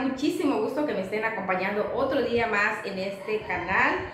muchísimo gusto que me estén acompañando otro día más en este canal.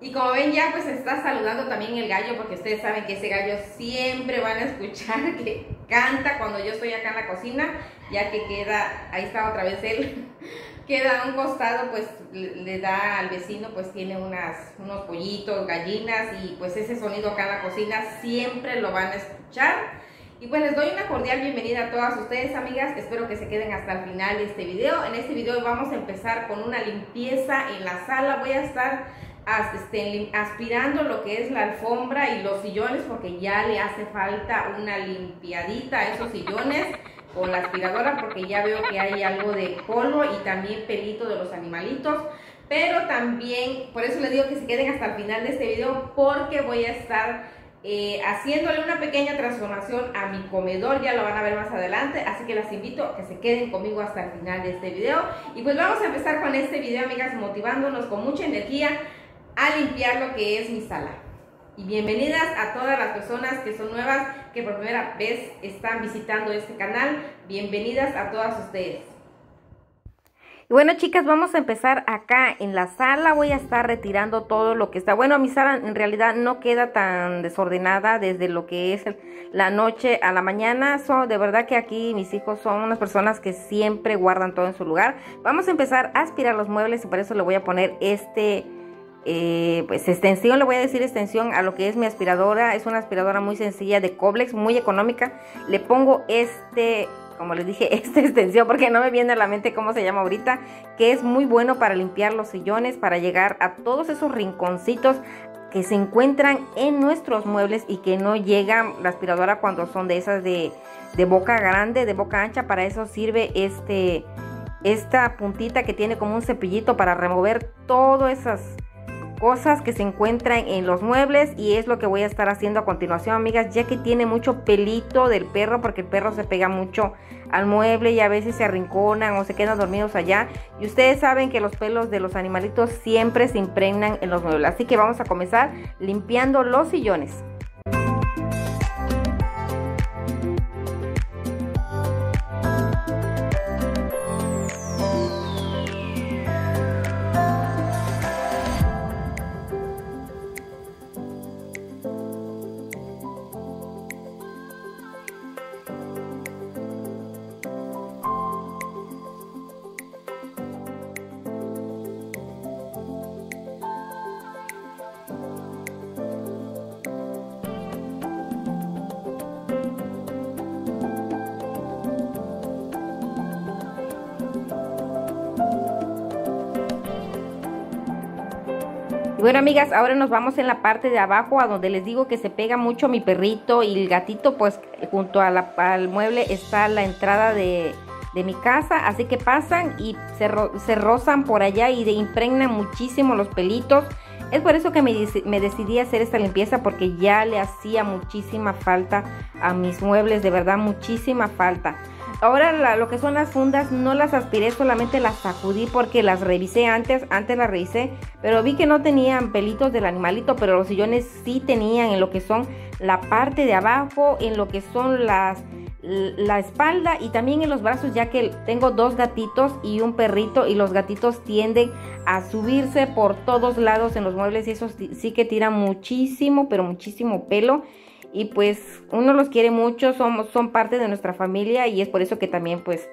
Y como ven ya pues está saludando también el gallo porque ustedes saben que ese gallo siempre van a escuchar que canta cuando yo estoy acá en la cocina, ya que queda, ahí está otra vez él, queda a un costado pues le da al vecino pues tiene unas, unos pollitos, gallinas y pues ese sonido acá en la cocina siempre lo van a escuchar. Y pues les doy una cordial bienvenida a todas ustedes amigas, espero que se queden hasta el final de este video. En este video vamos a empezar con una limpieza en la sala, voy a estar este, aspirando lo que es la alfombra y los sillones porque ya le hace falta una limpiadita a esos sillones con la aspiradora porque ya veo que hay algo de polvo y también pelito de los animalitos. Pero también, por eso les digo que se queden hasta el final de este video porque voy a estar eh, haciéndole una pequeña transformación a mi comedor, ya lo van a ver más adelante, así que las invito a que se queden conmigo hasta el final de este video. Y pues vamos a empezar con este video, amigas, motivándonos con mucha energía a limpiar lo que es mi sala. Y bienvenidas a todas las personas que son nuevas, que por primera vez están visitando este canal. Bienvenidas a todas ustedes. Y bueno, chicas, vamos a empezar acá en la sala. Voy a estar retirando todo lo que está. Bueno, mi sala en realidad no queda tan desordenada desde lo que es la noche a la mañana. Son, de verdad que aquí mis hijos son unas personas que siempre guardan todo en su lugar. Vamos a empezar a aspirar los muebles y por eso le voy a poner este... Eh, pues extensión, le voy a decir extensión a lo que es mi aspiradora, es una aspiradora muy sencilla de Coblex, muy económica, le pongo este como les dije, esta extensión, porque no me viene a la mente cómo se llama ahorita, que es muy bueno para limpiar los sillones, para llegar a todos esos rinconcitos que se encuentran en nuestros muebles y que no llegan la aspiradora cuando son de esas de, de boca grande, de boca ancha. Para eso sirve este, esta puntita que tiene como un cepillito para remover todas esas cosas que se encuentran en los muebles y es lo que voy a estar haciendo a continuación amigas ya que tiene mucho pelito del perro porque el perro se pega mucho al mueble y a veces se arrinconan o se quedan dormidos allá. Y ustedes saben que los pelos de los animalitos siempre se impregnan en los muebles. Así que vamos a comenzar limpiando los sillones bueno, amigas, ahora nos vamos en la parte de abajo a donde les digo que se pega mucho mi perrito y el gatito, pues junto al mueble está la entrada de, mi casa, así que pasan y se, rozan por allá y de impregnan muchísimo los pelitos. Es por eso que me, me, decidí a hacer esta limpieza porque ya le hacía muchísima falta a mis muebles, de verdad muchísima falta. Ahora lo que son las fundas no las aspiré, solamente las sacudí porque las revisé antes, antes las revisé, pero vi que no tenían pelitos del animalito, pero los sillones sí tenían en lo que son la parte de abajo, en lo que son las la espalda y también en los brazos ya que tengo dos gatitos y un perrito y los gatitos tienden a subirse por todos lados en los muebles y eso sí que tira muchísimo pero muchísimo pelo y pues uno los quiere mucho, somos, son parte de nuestra familia y es por eso que también pues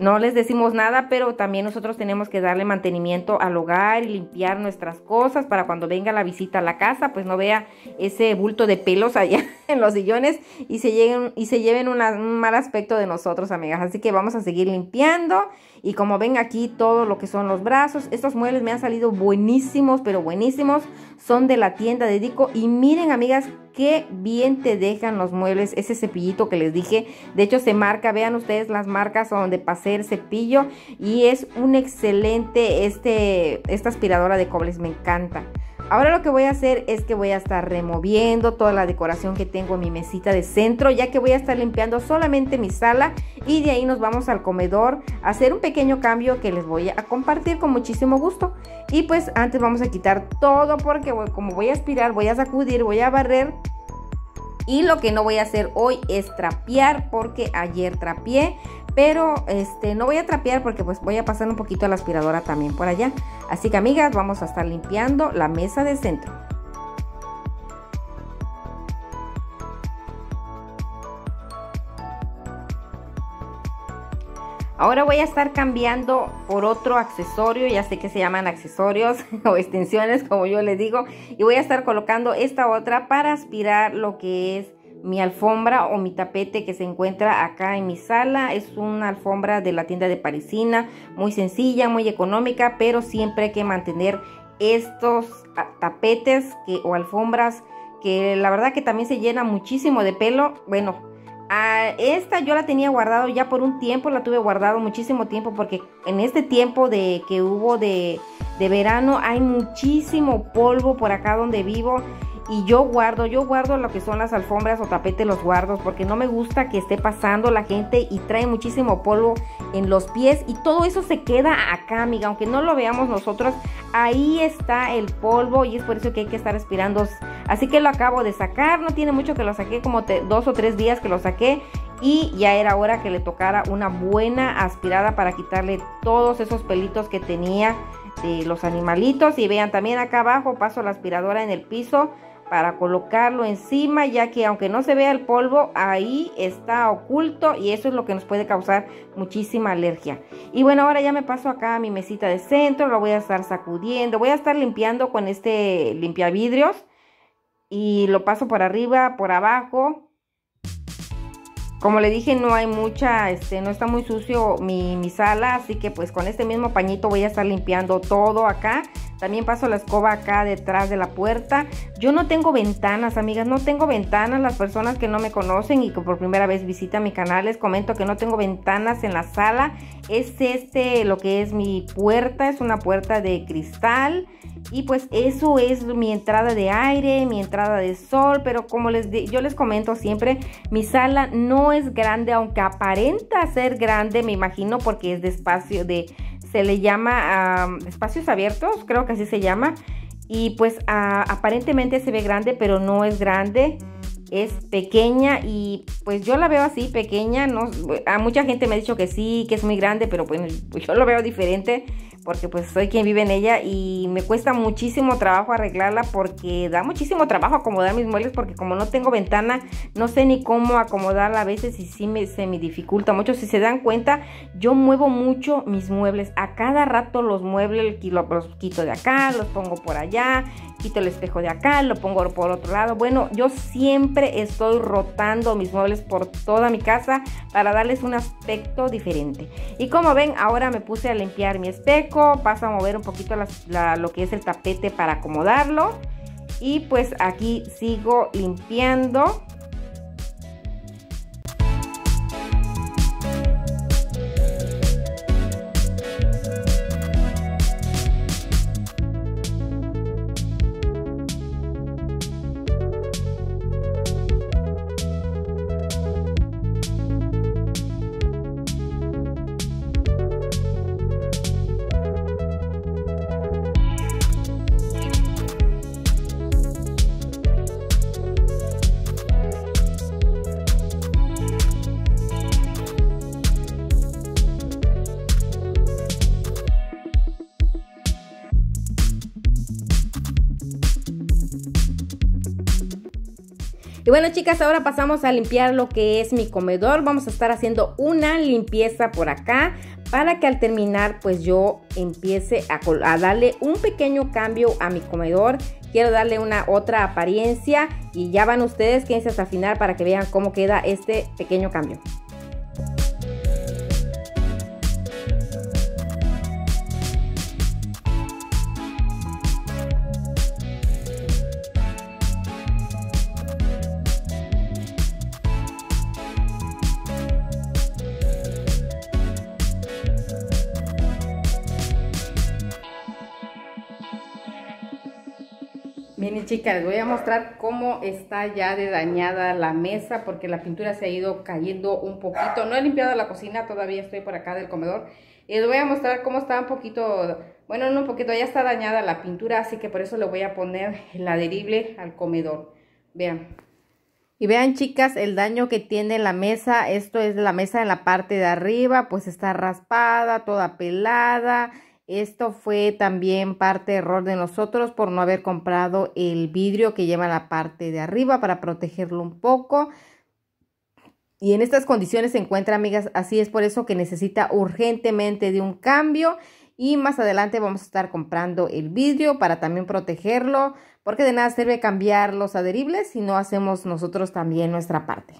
no les decimos nada, pero también nosotros tenemos que darle mantenimiento al hogar y limpiar nuestras cosas para cuando venga la visita a la casa, pues no vea ese bulto de pelos allá en los sillones y se, y se lleven un mal aspecto de nosotros, amigas. Así que vamos a seguir limpiando y como ven aquí todo lo que son los brazos, estos muebles me han salido buenísimos, pero buenísimos. Son de la tienda de Dico y miren, amigas, qué bien te dejan los muebles, ese cepillito que les dije. De hecho, se marca, vean ustedes las marcas donde pasé el cepillo y es un excelente, este, esta aspiradora de cobles, me encanta. Ahora lo que voy a hacer es que voy a estar removiendo toda la decoración que tengo en mi mesita de centro, ya que voy a estar limpiando solamente mi sala y de ahí nos vamos al comedor a hacer un pequeño cambio que les voy a compartir con muchísimo gusto. Y pues antes vamos a quitar todo porque como voy a aspirar, voy a sacudir, voy a barrer y lo que no voy a hacer hoy es trapear porque ayer trapeé, pero este no voy a trapear porque pues voy a pasar un poquito a la aspiradora también por allá. Así que amigas, vamos a estar limpiando la mesa de centro. Ahora voy a estar cambiando por otro accesorio, ya sé que se llaman accesorios o extensiones como yo les digo, y voy a estar colocando esta otra para aspirar lo que es mi alfombra o mi tapete que se encuentra acá en mi sala. Es una alfombra de la tienda de Parisina, muy sencilla, muy económica, pero siempre hay que mantener estos ah, tapetes que, o alfombras que la verdad que también se llena muchísimo de pelo. Bueno, esta yo la tenía guardado ya por un tiempo, la tuve guardado muchísimo tiempo porque en este tiempo de que hubo de, de verano hay muchísimo polvo por acá donde vivo y yo guardo, yo guardo lo que son las alfombras o tapetes, los guardos, porque no me gusta que esté pasando la gente y trae muchísimo polvo en los pies y todo eso se queda acá, amiga, aunque no lo veamos nosotros, ahí está el polvo y es por eso que hay que estar aspirando. Así que lo acabo de sacar, no tiene mucho que lo saqué, como dos o tres días que lo saqué y ya era hora que le tocara una buena aspirada para quitarle todos esos pelitos que tenía de los animalitos y vean también acá abajo paso la aspiradora en el piso para colocarlo encima ya que aunque no se vea el polvo ahí está oculto y eso es lo que nos puede causar muchísima alergia y bueno ahora ya me paso acá a mi mesita de centro lo voy a estar sacudiendo voy a estar limpiando con este limpiavidrios y lo paso por arriba por abajo como le dije, no hay mucha, este, no está muy sucio mi, mi, sala, así que pues con este mismo pañito voy a estar limpiando todo acá. También paso la escoba acá detrás de la puerta. Yo no tengo ventanas, amigas, no tengo ventanas. Las personas que no me conocen y que por primera vez visitan mi canal, les comento que no tengo ventanas en la sala. Es este lo que es mi puerta, es una puerta de cristal. Y pues eso es mi entrada de aire, mi entrada de sol, pero como les yo les comento siempre, mi sala no es grande, aunque aparenta ser grande, me imagino, porque es de espacio de se le llama espacios abiertos, creo que así se llama. Y pues aparentemente se ve grande, pero no es grande. Es pequeña y pues yo la veo así, pequeña. No, a mucha gente me ha dicho que sí, que es muy grande, pero pues yo lo veo diferente porque pues soy quien vive en ella y me cuesta muchísimo trabajo arreglarla porque da muchísimo trabajo acomodar mis muebles porque como no tengo ventana no sé ni cómo acomodarla a veces y sí me, se me dificulta mucho. Si se dan cuenta yo muevo mucho mis muebles, a cada rato los muebles los quito de acá, los pongo por allá, quito el espejo de acá, lo pongo por otro lado. Bueno, yo siempre estoy rotando mis muebles por toda mi casa para darles un aspecto diferente. Y como ven, ahora me puse a limpiar mi espejo, paso a mover un poquito lo que es el tapete para acomodarlo. Y pues aquí sigo limpiando Y bueno chicas, ahora pasamos a limpiar lo que es mi comedor. Vamos a estar haciendo una limpieza por acá para que al terminar pues yo empiece a, darle un pequeño cambio a mi comedor. Quiero darle una otra apariencia y ya van ustedes, quédense hasta el final para que vean cómo queda este pequeño cambio. Miren chicas, les voy a mostrar cómo está ya de dañada la mesa porque la pintura se ha ido cayendo un poquito. No he limpiado la cocina, todavía estoy por acá del comedor. Y les voy a mostrar cómo está un poquito, bueno, no un poquito, ya está dañada la pintura, así que por eso le voy a poner el adherible al comedor. Vean, Y vean chicas el daño que tiene la mesa. Esto es la mesa en la parte de arriba, pues está raspada, toda pelada. Esto fue también parte error de nosotros por no haber comprado el vidrio que lleva la parte de arriba para protegerlo un poco. Y en estas condiciones se encuentra, amigas, así es por eso que necesita urgentemente de un cambio. Y más adelante vamos a estar comprando el vidrio para también protegerlo porque de nada sirve cambiar los adheribles si no hacemos nosotros también nuestra parte.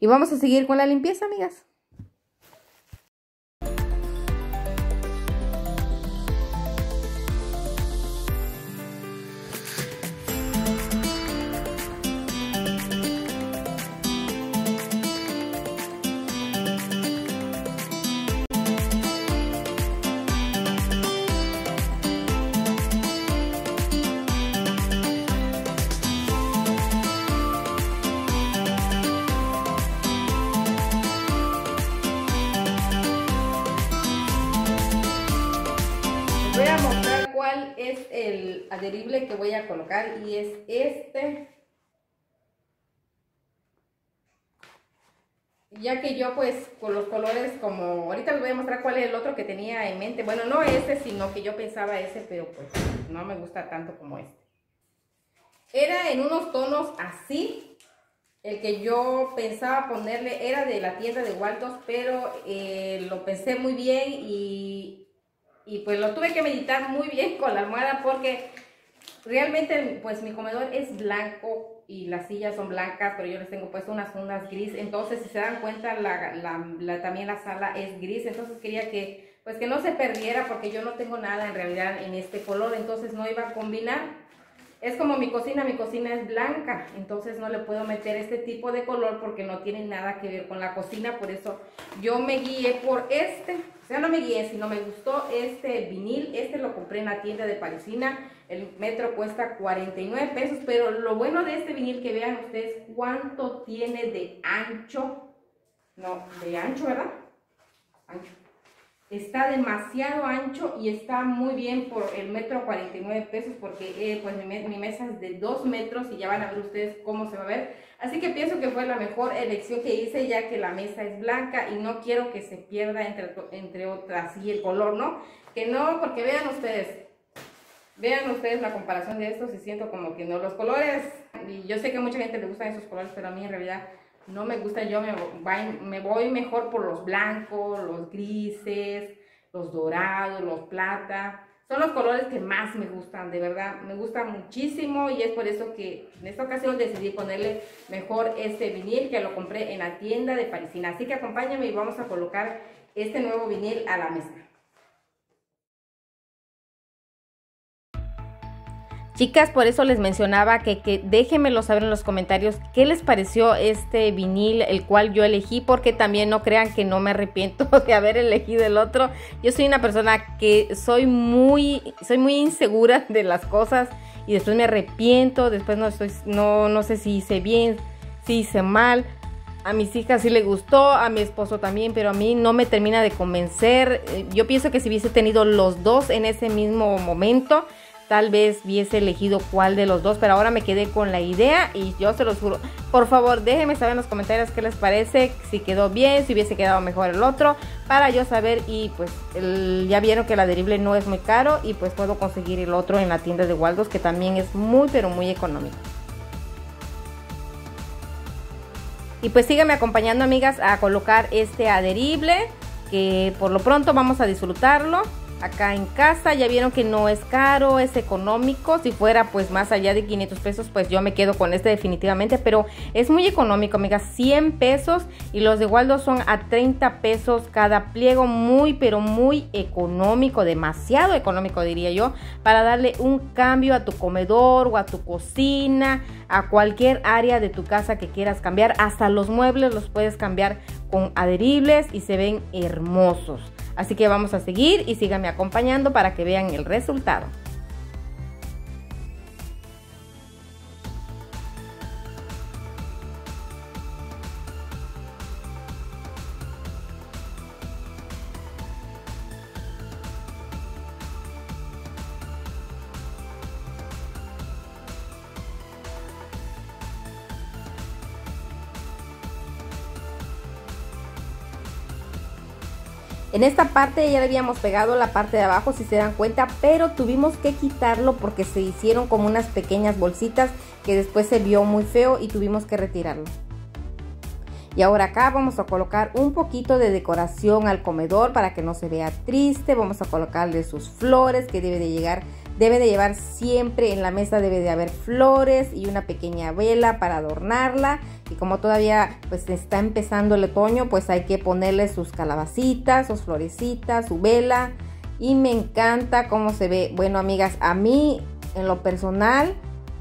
Y vamos a seguir con la limpieza, amigas. A mostrar cuál es el adherible que voy a colocar y es este. Ya que yo pues con los colores como, ahorita les voy a mostrar cuál es el otro que tenía en mente. Bueno, no ese, sino que yo pensaba ese, pero pues no me gusta tanto como este. Era en unos tonos así. El que yo pensaba ponerle era de la tienda de Waltos, pero eh, lo pensé muy bien y y pues lo tuve que meditar muy bien con la almohada porque realmente pues mi comedor es blanco y las sillas son blancas, pero yo les tengo puesto unas fundas gris, entonces si se dan cuenta la, la, también la sala es gris, entonces quería que pues que no se perdiera porque yo no tengo nada en realidad en este color, entonces no iba a combinar. Es como mi cocina, mi cocina es blanca, entonces no le puedo meter este tipo de color porque no tiene nada que ver con la cocina, por eso yo me guié por este, o sea, no me guié, sino me gustó este vinil, este lo compré en la tienda de Parisina, el metro cuesta 49 pesos, pero lo bueno de este vinil que vean ustedes cuánto tiene de ancho, no, de ancho, ¿verdad? Ancho Está demasiado ancho y está muy bien por el metro 49 pesos porque eh, pues mi, mesa es de 2 metros y ya van a ver ustedes cómo se va a ver. Así que pienso que fue la mejor elección que hice ya que la mesa es blanca y no quiero que se pierda entre, entre otras y el color, ¿no? Que no, porque vean ustedes, vean ustedes la comparación de estos y siento como que no, los colores, y yo sé que a mucha gente le gustan esos colores, pero a mí en realidad no me gusta, yo me, me voy mejor por los blancos, los grises, los dorados, los plata. Son los colores que más me gustan, de verdad, me gustan muchísimo y es por eso que en esta ocasión decidí ponerle mejor este vinil que lo compré en la tienda de Parisina. Así que acompáñame y vamos a colocar este nuevo vinil a la mesa. Chicas, por eso les mencionaba que, que déjenmelo saber en los comentarios qué les pareció este vinil, el cual yo elegí, porque también no crean que no me arrepiento de haber elegido el otro. Yo soy una persona que soy muy, soy muy insegura de las cosas y después me arrepiento, después no, estoy, no, no sé si hice bien, si hice mal. A mis hijas sí le gustó, a mi esposo también, pero a mí no me termina de convencer. Eh, yo pienso que si hubiese tenido los dos en ese mismo momento, tal vez hubiese elegido cuál de los dos, pero ahora me quedé con la idea y yo se los juro. Por favor, déjenme saber en los comentarios qué les parece, si quedó bien, si hubiese quedado mejor el otro, para yo saber y pues ya vieron que el adherible no es muy caro y pues puedo conseguir el otro en la tienda de Waldos que también es muy pero muy económico. Y pues síganme acompañando amigas a colocar este adherible que por lo pronto vamos a disfrutarlo acá en casa. Ya vieron que no es caro, es económico. Si fuera pues más allá de 500 pesos, pues yo me quedo con este definitivamente. Pero es muy económico, amigas. 100 pesos y los de Waldo son a 30 pesos cada pliego. Muy, pero muy económico. Demasiado económico diría yo. Para darle un cambio a tu comedor o a tu cocina. A cualquier área de tu casa que quieras cambiar. Hasta los muebles los puedes cambiar con adheribles y se ven hermosos. Así que vamos a seguir y síganme acompañando para que vean el resultado. En esta parte ya le habíamos pegado la parte de abajo, si se dan cuenta, pero tuvimos que quitarlo porque se hicieron como unas pequeñas bolsitas que después se vio muy feo y tuvimos que retirarlo. Y ahora acá vamos a colocar un poquito de decoración al comedor para que no se vea triste. Vamos a colocarle sus flores que debe de llegar, debe de llevar siempre en la mesa debe de haber flores y una pequeña vela para adornarla. Y como todavía pues está empezando el otoño, pues hay que ponerle sus calabacitas, sus florecitas, su vela. Y me encanta cómo se ve. Bueno, amigas, a mí en lo personal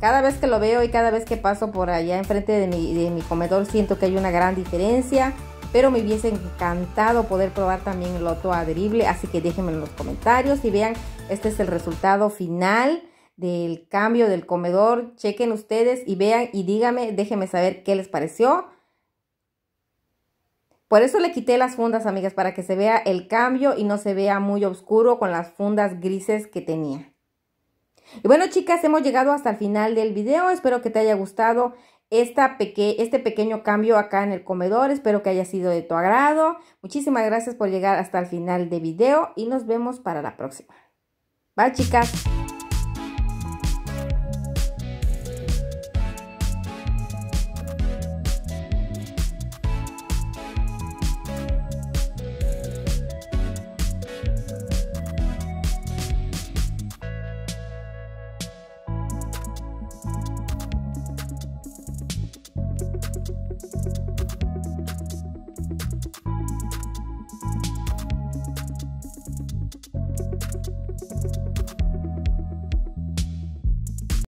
cada vez que lo veo y cada vez que paso por allá enfrente de mi, de mi comedor siento que hay una gran diferencia. Pero me hubiese encantado poder probar también el otro adherible. Así que déjenme en los comentarios y vean, este es el resultado final del cambio del comedor. Chequen ustedes y vean y díganme, déjenme saber qué les pareció. Por eso le quité las fundas, amigas, para que se vea el cambio y no se vea muy oscuro con las fundas grises que tenía. Y bueno, chicas, hemos llegado hasta el final del video. Espero que te haya gustado esta este pequeño cambio acá en el comedor. Espero que haya sido de tu agrado. Muchísimas gracias por llegar hasta el final del video y nos vemos para la próxima. Bye, chicas.